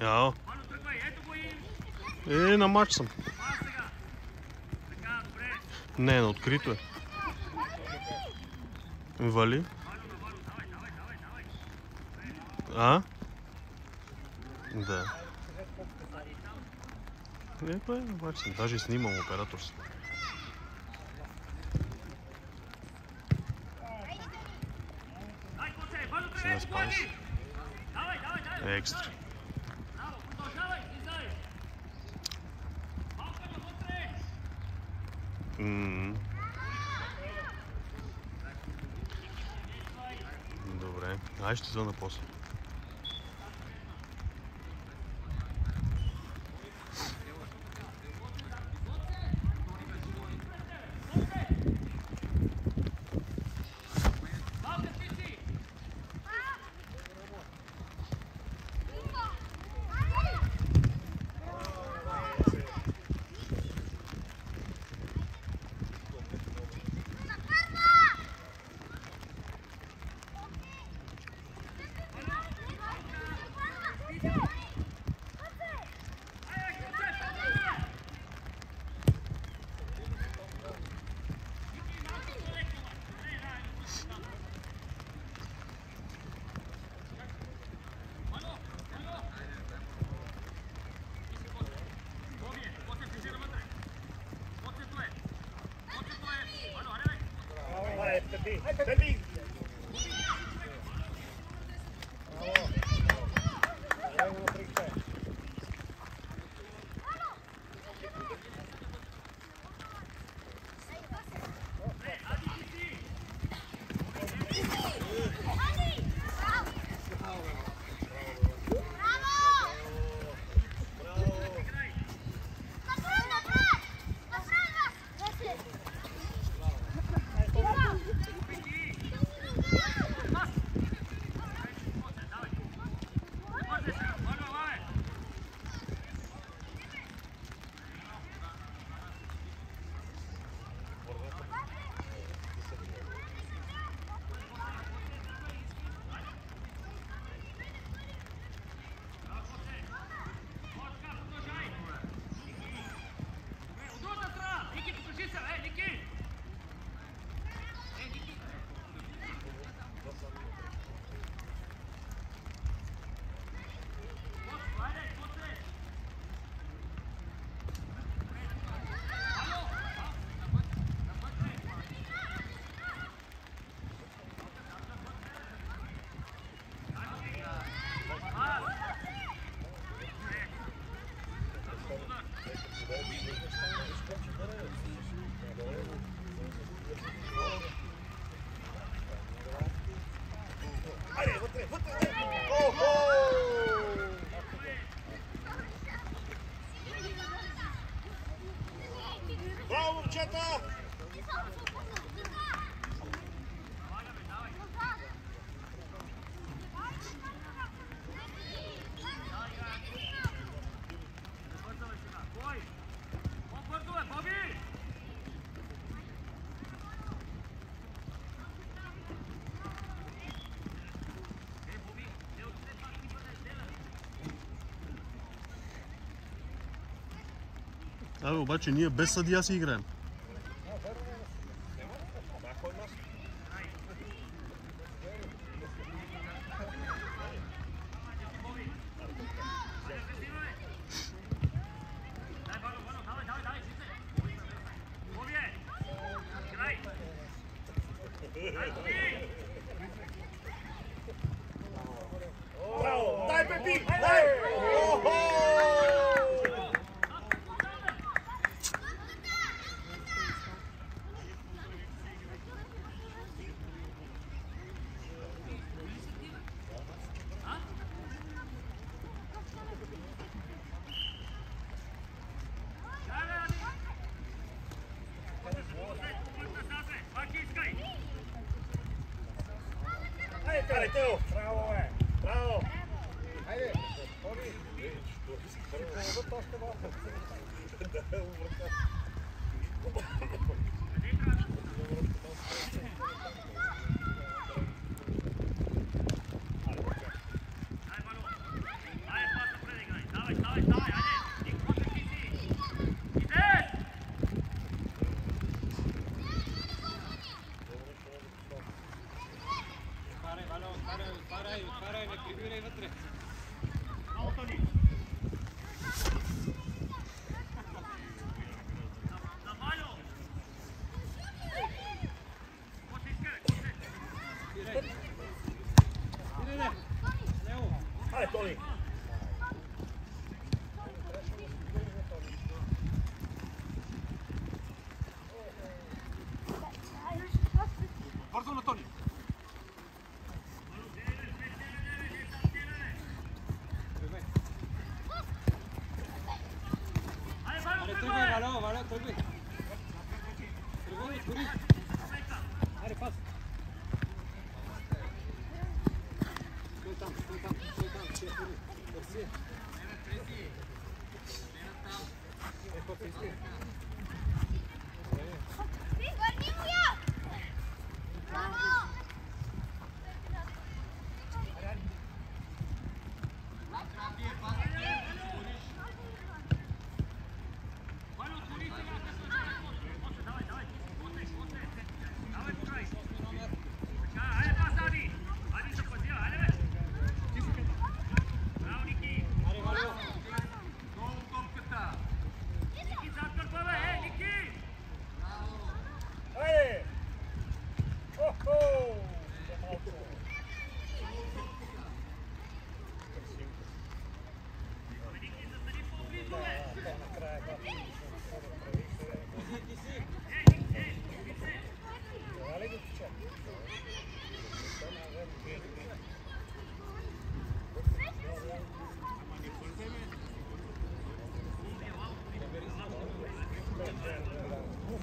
Ja. Е, на матч съм. Не, на открито е. Вали. А? Да. Не, матч съм. Даже снимам оператор съм. Сега спайс. Екстра. Добре. Ай, ще звъна после. Hey, hey, hey. Абе, обаче ние без съдия си играем. Браво! cara, então. Bravo, ué. Bravo! Haide! Tobi! Și pe toți te não, Da, urcat! Thank you. Porto Antônio.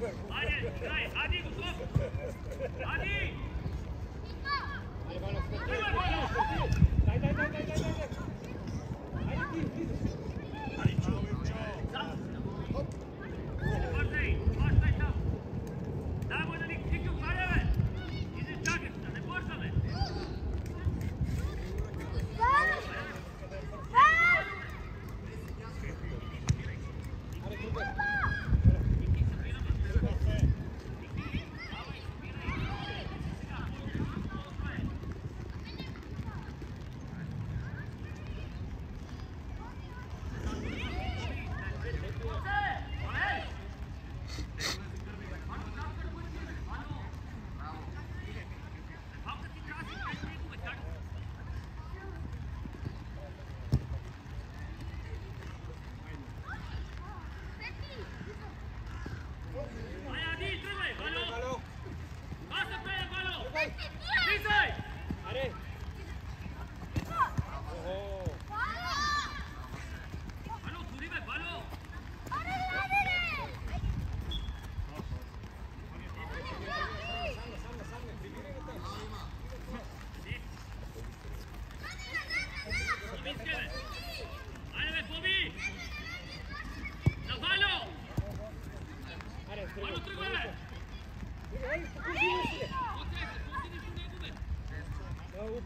Hop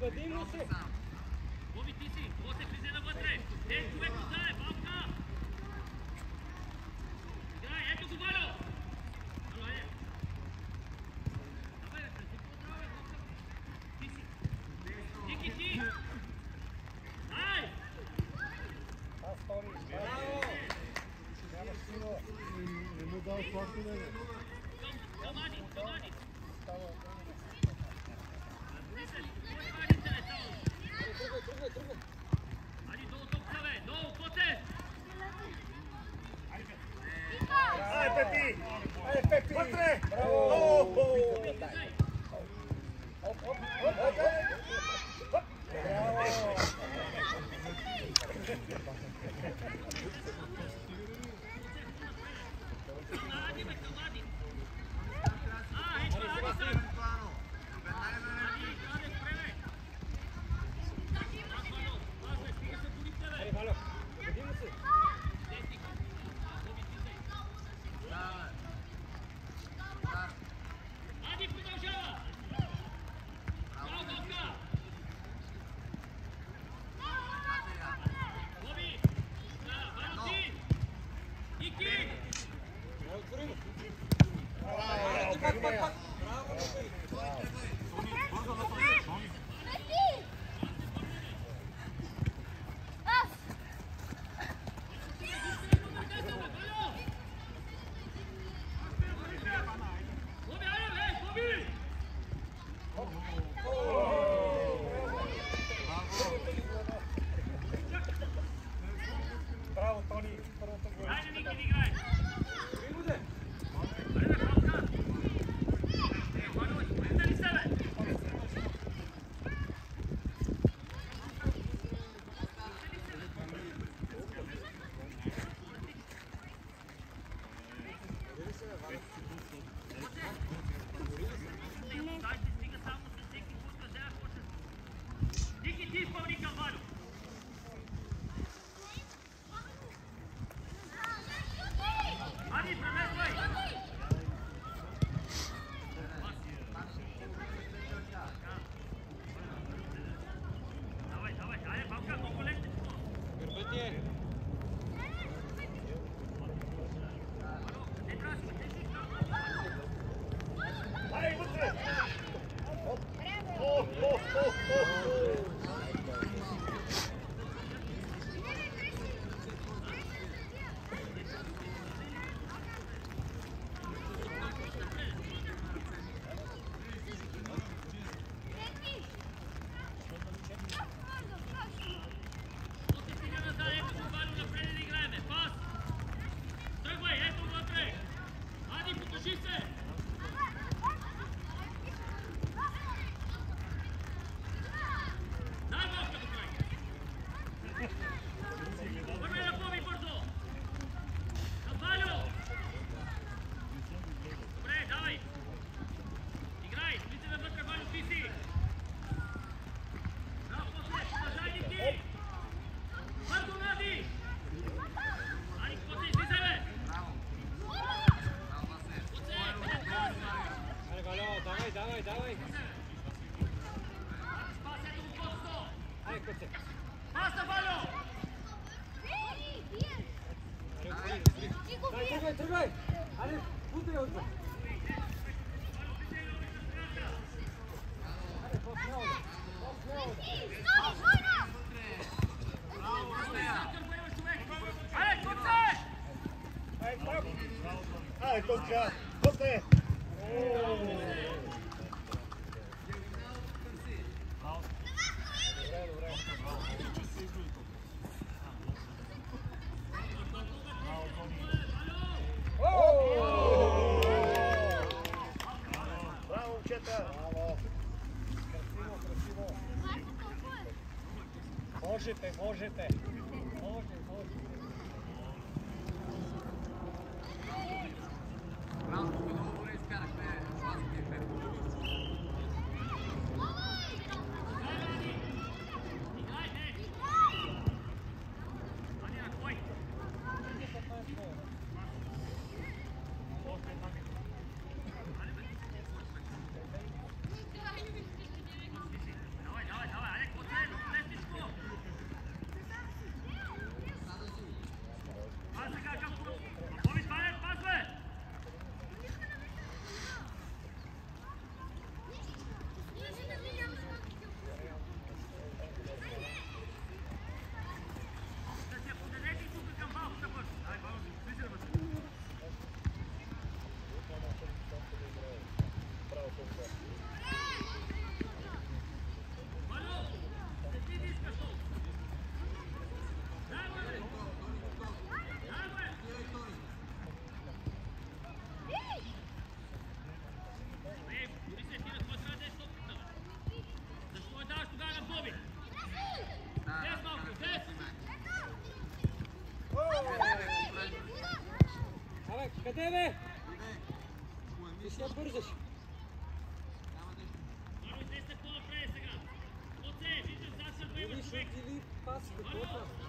Да убедим го се. Боби, ти си! Боте, влизай навътре! Ден човек остане! Бабка! Играй, ето го, Валю! Валю, айде! Давай, бе, ти по-здраво, бе, бабка! Ти си! Ники, ти! Ай! Браво. Не му дал сладко да е. Към Ади, към Ади! Мисля, кой е Ади, не само? Аре, тръгвай, тръгвай, тръгвай. Ади, долу топка, бе! Долу, Коте! Ajde, Pepi! Ajde, Pepi! Вътре! Браво! Влизай! Към Ади, Bravo! Ale, Kotka, Kotka! Можете, можете. бе, бе! Не се бързаш! Няма нещо. Виждаш, ами отдели пас, какво пас?